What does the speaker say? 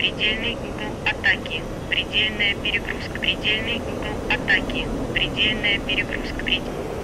предельный угол атаки, предельная перегрузка, предельный угол атаки, предельная перегрузка, предельная